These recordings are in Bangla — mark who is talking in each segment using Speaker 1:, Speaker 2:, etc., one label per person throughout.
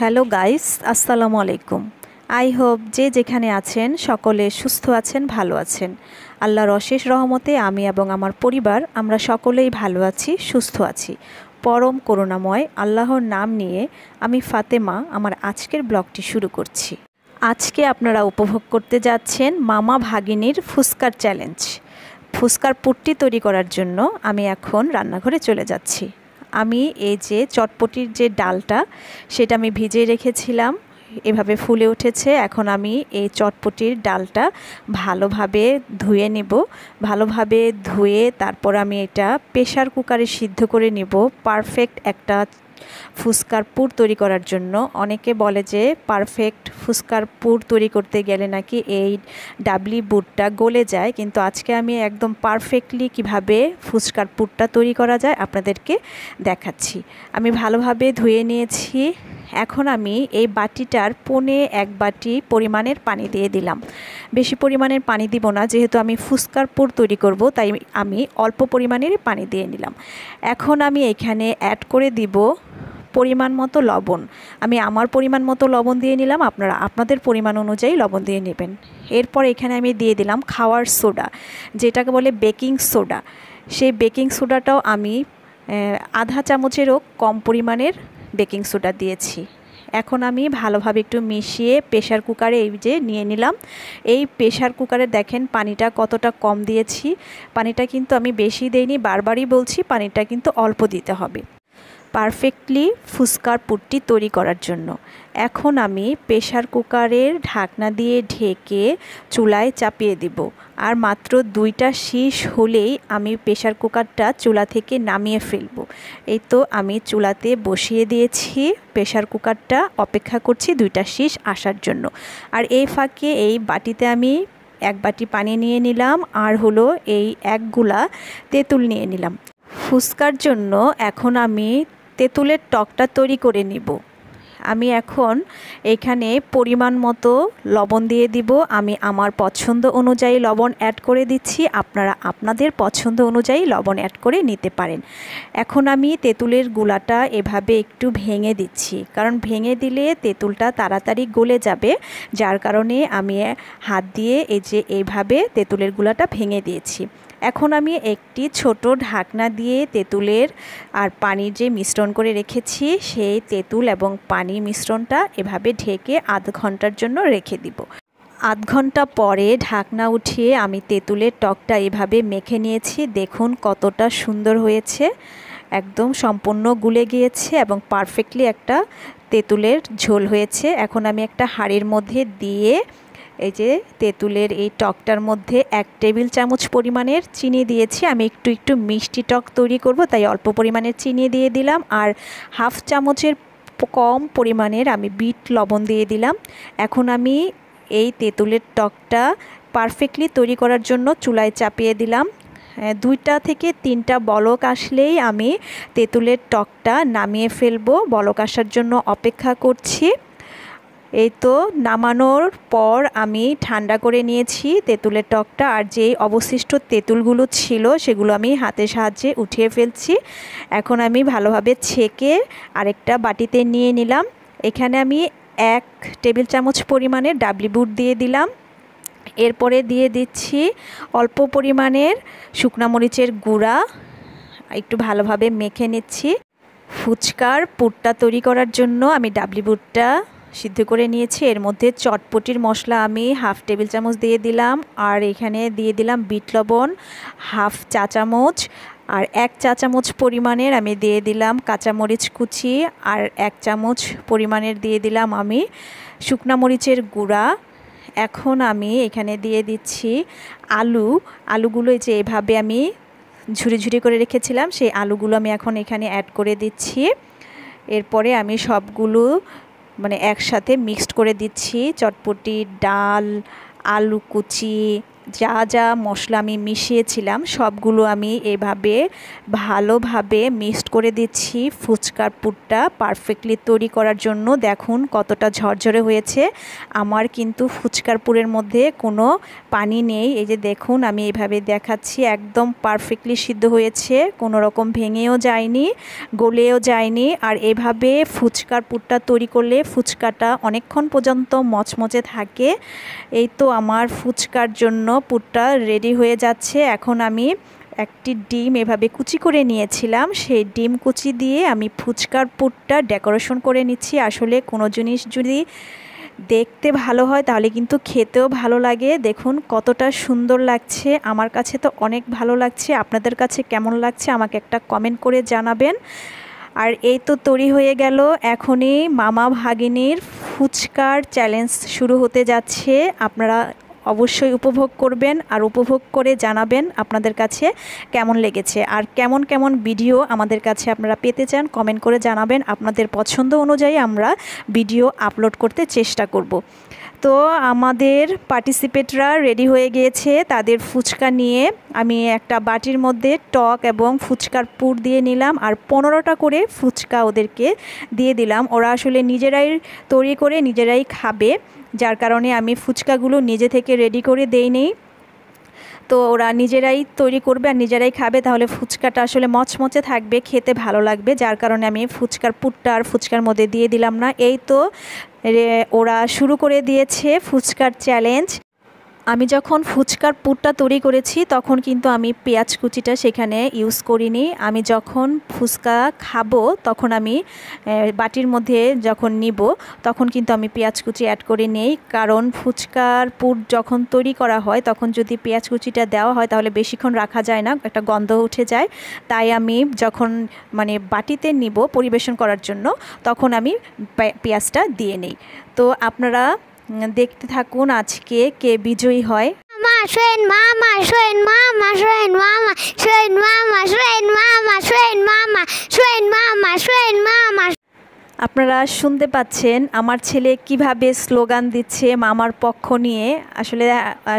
Speaker 1: হ্যালো গাইস, আসসালামু আলাইকুম। আই হোপ যে যেখানে আছেন, সকলে সুস্থ আছেন, ভালো আছেন। আল্লাহর অশেষ রহমতে আমি এবং আমার পরিবার, আমরা সকলেই ভালো আছি, সুস্থ আছি। পরম করুণাময় আল্লাহর নাম নিয়ে আমি ফাতেমা, আমার আজকের ব্লগটি শুরু করছি। আজকে আপনারা উপভোগ করতে যাচ্ছেন মামা ভাগিনীর ফুসকার চ্যালেঞ্জ। ফুসকার পুট্টি তৈরি করার জন্য আমি এখন রান্নাঘরে চলে যাচ্ছি। আমি এই যে চটপটির যে ডালটা, সেটা আমি ভিজে রেখেছিলাম, এভাবে ফুলে উঠেছে। এখন আমি এই চটপটির ডালটা ভালোভাবে ধুয়ে নেব। ভালোভাবে ধুয়ে তারপর আমি এটা প্রেশার কুকারে সিদ্ধ করে নেব। পারফেক্ট একটা ফুচকার পুর তৈরি করার জন্য। অনেকে বলে যে পারফেক্ট ফুচকার পুর তৈরি করতে গেলে নাকি এই ডাবলি বুটটা গলে যায়। কিন্তু আজকে আমি একদম পারফেক্টলি কীভাবে ফুচকার পুরটা তৈরি করা যায় আপনাদেরকে দেখাচ্ছি। আমি ভালোভাবে ধুয়ে নিয়েছি। এখন আমি এই বাটিটার পনে এক বাটি পরিমাণের পানি দিয়ে দিলাম। বেশি পরিমাণের পানি দিব না, যেহেতু আমি ফুচকার পুর তৈরি করব, তাই আমি অল্প পরিমাণের পানি দিয়ে নিলাম। এখন আমি এখানে অ্যাড করে দিব পরিমাণ মতো লবণ। আমি আমার পরিমাণ মতো লবণ দিয়ে নিলাম, আপনারা আপনাদের পরিমাণ অনুযায়ী লবণ দিয়ে নেবেন। এরপর এখানে আমি দিয়ে দিলাম খাওয়ার সোডা, যেটাকে বলে বেকিং সোডা। সেই বেকিং সোডাটাও আমি আধা চামচেরও কম পরিমাণের বেকিং সোডা দিয়েছি। এখন আমি ভালোভাবে একটু মিশিয়ে প্রেশার কুকারে এই যে নিয়ে নিলাম। এই প্রেশার কুকারে দেখেন পানিটা কতটা কম দিয়েছি। পানিটা কিন্তু আমি বেশি দেইনি, বারবারই বলছি পানিটা কিন্তু অল্প দিতে হবে। পারফেক্টলি ফুচকার পুটটি তৈরি করার জন্য। এখন আমি প্রেশার কুকারের ঢাকনা দিয়ে ঢেকে চুলায় চাপিয়ে দিব। আর মাত্র দুইটা শীষ হলেই আমি প্রেশার কুকারটা চুলা থেকে নামিয়ে ফেলব। এই তো আমি চুলাতে বসিয়ে দিয়েছি। প্রেশার কুকারটা অপেক্ষা করছি দুইটা শীষ আসার জন্য। আর এই ফাঁকে এই বাটিতে আমি এক বাটি পানি নিয়ে নিলাম। আর হলো এই একগুলা তেঁতুল নিয়ে নিলাম। ফুচকার জন্য এখন আমি তেঁতুলের টকটা তৈরি করে নিব। আমি এখন এখানে পরিমাণ মতো লবণ দিয়ে দিব। আমি আমার পছন্দ অনুযায়ী লবণ অ্যাড করে দিচ্ছি। আপনারা আপনাদের পছন্দ অনুযায়ী লবণ অ্যাড করে নিতে পারেন। এখন আমি তেঁতুলের গুলাটা এভাবে একটু ভেঙে দিচ্ছি। কারণ ভেঙে দিলে তেঁতুলটা তাড়াতাড়ি গলে যাবে। যার কারণে আমি হাত দিয়ে এই যে এইভাবে তেঁতুলের গুলাটা ভেঙে দিয়েছি। এখন আমি একটি ছোট ঢাকনা দিয়ে তেঁতুলের আর পানির যে মিশ্রণ করে রেখেছি, সেই তেঁতুল এবং পানি মিশ্রণটা এভাবে ঢেকে আধ ঘণ্টার জন্য রেখে দিব। আধ ঘণ্টা পরে ঢাকনা উঠিয়ে আমি তেঁতুলের টকটা এভাবে মেখে নিয়েছি। দেখুন কতটা সুন্দর হয়েছে, একদম সম্পূর্ণ গুলে গিয়েছে এবং পারফেক্টলি একটা তেঁতুলের ঝোল হয়েছে। এখন আমি একটা হাঁড়ির মধ্যে দিয়ে এই যে তেঁতুলের এই টকটার মধ্যে এক টেবিল চামচ পরিমাণের চিনি দিয়েছি। আমি একটু একটু মিষ্টি টক তৈরি করব, তাই অল্প পরিমাণের চিনি দিয়ে দিলাম আর হাফ চামচের কম পরিমাণের আমি বিট লবণ দিয়ে দিলাম। এখন আমি এই তেঁতুলের টকটা পারফেক্টলি তৈরি করার জন্য চুলায় চাপিয়ে দিলাম। দুইটা থেকে তিনটা বলক আসলেই আমি তেঁতুলের টকটা নামিয়ে ফেলব। বলক আসার জন্য অপেক্ষা করছি। এই তো নামানোর পর আমি ঠান্ডা করে নিয়েছি তেঁতুলের টকটা আর যেই অবশিষ্ট তেঁতুলগুলো ছিল সেগুলো আমি হাতের সাহায্যে উঠিয়ে ফেলছি। এখন আমি ভালোভাবে ছেঁকে আরেকটা বাটিতে নিয়ে নিলাম। এখানে আমি এক টেবিল চামচ পরিমাণের ডাবলি বুট দিয়ে দিলাম। এরপরে দিয়ে দিচ্ছি অল্প পরিমাণের শুকনা মরিচের গুঁড়া। একটু ভালোভাবে মেখে নিচ্ছি। ফুচকার পুরটা তৈরি করার জন্য আমি ডাবলি বুটটা সিদ্ধ করে নিয়েছি। এর মধ্যে চটপটির মশলা আমি হাফ টেবিল চামচ দিয়ে দিলাম। আর এখানে দিয়ে দিলাম বিট লবণ, হাফ চা চামচ, আর এক চা চামচ পরিমাণের আমি দিয়ে দিলাম কাঁচামরিচ কুচি, আর এক চামচ পরিমাণের দিয়ে দিলাম আমি শুকনা মরিচের গুঁড়া। এখন আমি এখানে দিয়ে দিচ্ছি আলু। আলুগুলো যে এভাবে আমি ঝুড়ি ঝুড়ি করে রেখেছিলাম, সেই আলুগুলো আমি এখন এখানে অ্যাড করে দিচ্ছি। এরপরে আমি সবগুলো মানে একসাথে মিক্সড করে দিচ্ছি। চটপটি ডাল আলু কুচি যা যা মশলা আমি মিশিয়েছিলাম, সবগুলো আমি এভাবে ভালোভাবে মিক্সড করে দিচ্ছি ফুচকার পুরটা পারফেক্টলি তৈরি করার জন্য। দেখুন কতটা ঝরঝরে হয়েছে। আমার কিন্তু ফুচকার পুরের মধ্যে কোনো পানি নেই। এই যে দেখুন, আমি এভাবে দেখাচ্ছি, একদম পারফেক্টলি সিদ্ধ হয়েছে। কোনো রকম ভেঙেও যায়নি, গলেও যায়নি। আর এভাবে ফুচকার পুরটা তৈরি করলে ফুচকাটা অনেকক্ষণ পর্যন্ত মচমচে থাকে। এই তো আমার ফুচকার জন্য পুরটা রেডি হয়ে যাচ্ছে। এখন আমি একটি ডিম এভাবে কুচি করে নিয়েছিলাম। সেই ডিম কুচি দিয়ে আমি ফুচকার পুরটা ডেকোরেশন করে নিচ্ছি। আসলে কোনো জিনিস যদি দেখতে ভালো হয়, তাহলে কিন্তু খেতেও ভালো লাগে। দেখুন কতটা সুন্দর লাগছে। আমার কাছে তো অনেক ভালো লাগছে। আপনাদের কাছে কেমন লাগছে আমাকে একটা কমেন্ট করে জানাবেন। আর এই তো তৈরি হয়ে গেল। এখনই মামা ভাগিনীর ফুচকার চ্যালেঞ্জ শুরু হতে যাচ্ছে। আপনারা অবশ্যই উপভোগ করবেন আর উপভোগ করে জানাবেন আপনাদের কাছে কেমন লেগেছে। আর কেমন কেমন ভিডিও আমাদের কাছে আপনারা পেতে চান কমেন্ট করে জানাবেন। আপনাদের পছন্দ অনুযায়ী আমরা ভিডিও আপলোড করতে চেষ্টা করব। তো আমাদের পার্টিসিপেটরা রেডি হয়ে গিয়েছে তাদের ফুচকা নিয়ে। আমি একটা বাটির মধ্যে টক এবং ফুচকার পুর দিয়ে নিলাম আর পনেরোটা করে ফুচকা ওদেরকে দিয়ে দিলাম। ওরা আসলে নিজেরাই তৈরি করে নিজেরাই খাবে। যার কারণে আমি ফুচকাগুলো নিজে থেকে রেডি করে দেই নেই তো ওরা নিজেরাই তৈরি করবে আর নিজেরাই খাবে, তাহলে ফুচকাটা আসলে মচমচে থাকবে, খেতে ভালো লাগবে। যার কারণে আমি ফুচকার পুটটা আর ফুচকার মধ্যে দিয়ে দিলাম না। এই তো ওরা শুরু করে দিয়েছে ফুচকার চ্যালেঞ্জ আমি যখন ফুচকার পুরটা তৈরি করেছি, তখন কিন্তু আমি পেঁয়াজ কুচিটা সেখানে ইউজ করিনি। আমি যখন ফুচকা খাব, তখন আমি বাটির মধ্যে যখন নিব, তখন কিন্তু আমি পেঁয়াজ কুচি অ্যাড করে নেই। কারণ ফুচকার পুর যখন তৈরি করা হয়, তখন যদি পেঁয়াজ কুচিটা দেওয়া হয়, তাহলে বেশিক্ষণ রাখা যায় না, একটা গন্ধ উঠে যায়। তাই আমি যখন মানে বাটিতে নিব পরিবেশন করার জন্য, তখন আমি পেঁয়াজটা দিয়ে নেই। তো আপনারা দেখতে থাকুন আজকে কে বিজয়ী হয়. আপনারা শুনতে পাচ্ছেন আমার ছেলে কীভাবে স্লোগান দিচ্ছে মামার পক্ষ নিয়ে। আসলে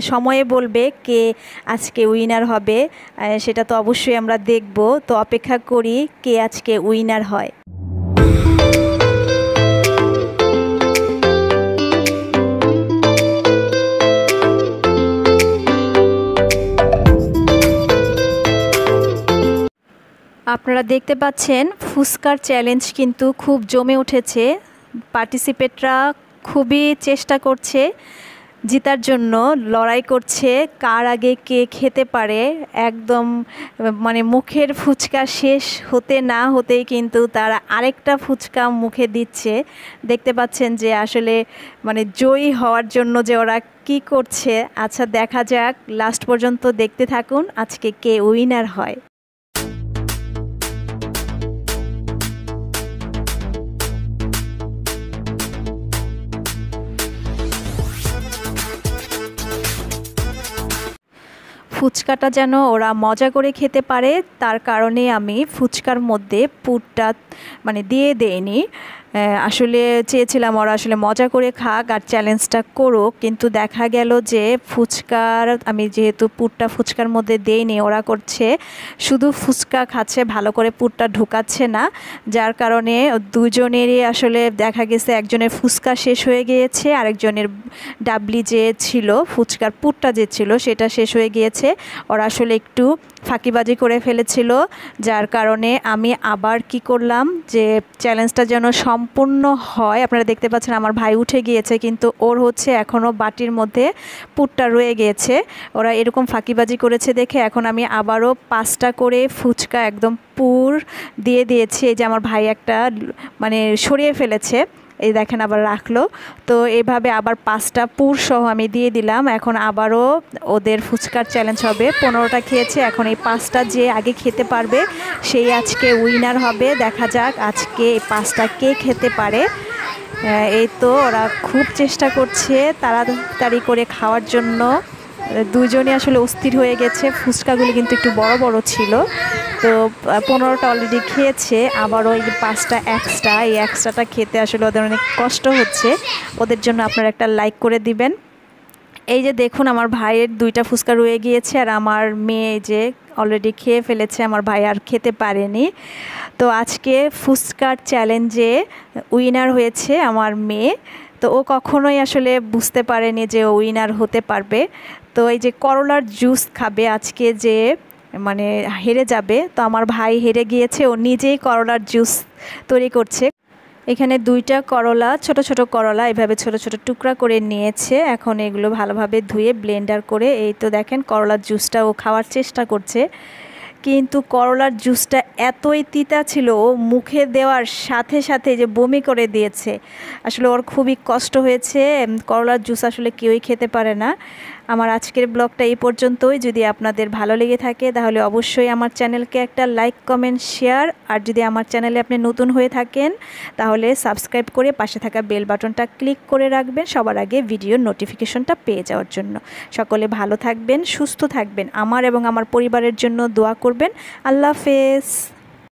Speaker 1: সময়ে বলবে কে আজকে উইনার হবে। সেটা তো অবশ্যই আমরা দেখব। তো অপেক্ষা করি কে আজকে উইনার হয়। আপনারা দেখতে পাচ্ছেন, ফুসকার চ্যালেঞ্জ কিন্তু খুব জমে উঠেছে। পার্টিসিপেটরা খুবই চেষ্টা করছে জিতার জন্য, লড়াই করছে, কার আগে কে খেতে পারে, একদম মানে মুখের ফুচকা শেষ হতে না হতেই কিন্তু তারা আরেকটা ফুচকা মুখে দিচ্ছে। দেখতে পাচ্ছেন যে আসলে মানে জয়ী হওয়ার জন্য যে ওরা কি করছে। আচ্ছা দেখা যাক লাস্ট পর্যন্ত দেখতে থাকুন, আজকে কে উইনার হয়। ফুচকাটা যেন ওরা মজা করে খেতে পারে, তার কারণে আমি ফুচকার মধ্যে পুরটা মানে দিয়ে দেইনি। আসলে চেয়েছিলাম ওরা আসলে মজা করে খাক আর চ্যালেঞ্জটা করুক, কিন্তু দেখা গেল যে ফুচকার, আমি যেহেতু পুরটা ফুচকার মধ্যে দেইনি, ওরা করছে শুধু ফুচকা খাচ্ছে, ভালো করে পুরটা ঢুকাচ্ছে না, যার কারণে দুজনেরই আসলে দেখা গেছে একজনের ফুচকা শেষ হয়ে গিয়েছে, আরেকজনের ডাবলি যে ছিল, ফুচকার পুরটা যে ছিল, সেটা শেষ হয়ে গিয়েছে। ওরা আসলে একটু ফাঁকিবাজি করে ফেলেছিল, যার কারণে আমি আবার কি করলাম যে চ্যালেঞ্জটা যেন সম্পূর্ণ হয়। আপনারা দেখতে পাচ্ছেন আমার ভাই উঠে গিয়েছে, কিন্তু ওর হচ্ছে এখনও বাটির মধ্যে পুটটা রয়ে গিয়েছে ওরা এরকম ফাঁকিবাজি করেছে দেখে এখন আমি আবারও পাঁচটা করে ফুচকা একদম পুর দিয়ে দিয়েছি। এই যে আমার ভাই একটা মানে সরিয়ে ফেলেছে। এই দেখেন আবার রাখল। তো এভাবে আবার পাঁচটা পুর সহ আমি দিয়ে দিলাম। এখন আবারও ওদের ফুচকার চ্যালেঞ্জ হবে। পনেরোটা খেয়েছে, এখন এই পাঁচটা যে আগে খেতে পারবে, সেই আজকে উইনার হবে। দেখা যাক আজকে এই পাঁচটা কে খেতে পারে। এই তো ওরা খুব চেষ্টা করছে তাড়াতাড়ি করে খাওয়ার জন্য। দুজনে আসলে অস্থির হয়ে গেছে। ফুচকাগুলি কিন্তু একটু বড় বড় ছিল। তো পনেরোটা অলরেডি খেয়েছে, আবার ওই পাঁচটা এক্সট্রা এই এক্সট্রাটা খেতে আসলে ওদের অনেক কষ্ট হচ্ছে। ওদের জন্য আপনারা একটা লাইক করে দিবেন। এই যে দেখুন, আমার ভাইয়ের দুইটা ফুচকা রয়ে গিয়েছে, আর আমার মেয়ে যে অলরেডি খেয়ে ফেলেছে, আমার ভাই আর খেতে পারেনি। তো আজকে ফুচকার চ্যালেঞ্জে উইনার হয়েছে আমার মেয়ে। তো ও কখনোই আসলে বুঝতে পারেনি যে ও উইনার হতে পারবে। তো এই যে করলার জুস খাবে আজকে যে মানে হেরে যাবে। তো আমার ভাই হেরে গিয়েছে, ও নিজেই করলার জুস তৈরি করছে। এখানে দুইটা করলা, ছোট ছোট করলা, এভাবে ছোট ছোট টুকরা করে নিয়েছে। এখন এগুলো ভালোভাবে ধুয়ে ব্লেন্ডার করে, এই তো দেখেন করলার জুসটা ও খাওয়ার চেষ্টা করছে। কিন্তু করলার জুসটা এতই তিতা ছিল, ও মুখে দেওয়ার সাথে সাথে যে বমি করে দিয়েছে। আসলে ওর খুবই কষ্ট হয়েছে করলার জুস আসলে কেউই খেতে পারে না। আমার আজকের ব্লগটা এই পর্যন্তই। যদি আপনাদের ভালো লেগে থাকে, তাহলে অবশ্যই আমার চ্যানেলকে একটা লাইক, কমেন্ট, শেয়ার, আর যদি আমার চ্যানেলে আপনি নতুন হয়ে থাকেন, তাহলে সাবস্ক্রাইব করে পাশে থাকা বেল বাটনটা ক্লিক করে রাখবেন সবার আগে ভিডিওর নোটিফিকেশনটা পেয়ে যাওয়ার জন্য। সকলে ভালো থাকবেন, সুস্থ থাকবেন, আমার এবং আমার পরিবারের জন্য দোয়া করবেন। আল্লাহ হাফেজ।